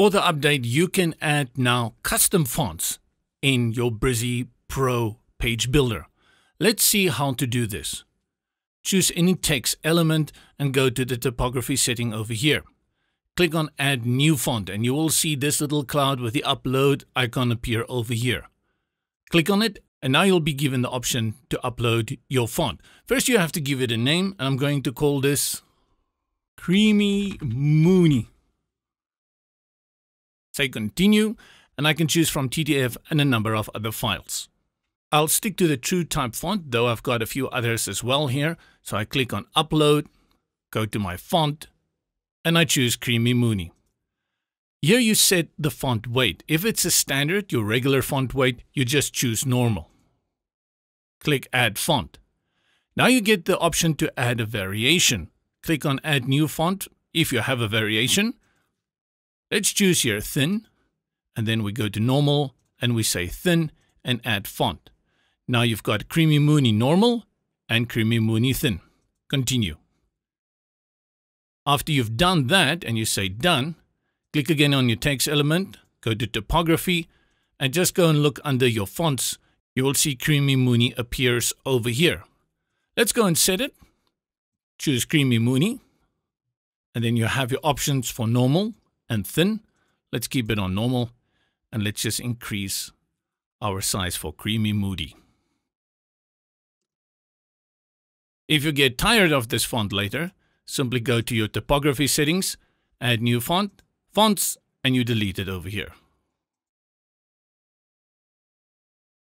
For the update, you can add now custom fonts in your Brizy Pro page builder. Let's see how to do this. Choose any text element and go to the typography setting over here. Click on add new font and you will see this little cloud with the upload icon appear over here. Click on it and now you'll be given the option to upload your font. First you have to give it a name and I'm going to call this Creamy Mooney. Say continue and I can choose from TTF and a number of other files. I'll stick to the true type font, though I've got a few others as well here. So I click on upload, go to my font, and I choose Creamy Mooney. Here you set the font weight. If it's a standard, your regular font weight, you just choose normal. Click add font. Now you get the option to add a variation. Click on add new font if you have a variation. Let's choose here thin, and then we go to normal and we say thin and add font. Now you've got Creamy Mooney normal and Creamy Mooney thin. Continue. After you've done that and you say done, click again on your text element, go to typography, and just go and look under your fonts. You will see Creamy Mooney appears over here. Let's go and set it. Choose Creamy Mooney. And then you have your options for normal and thin. Let's keep it on normal. And let's just increase our size for Creamy moody. If you get tired of this font later, simply go to your typography settings, add new font, fonts, and you delete it over here.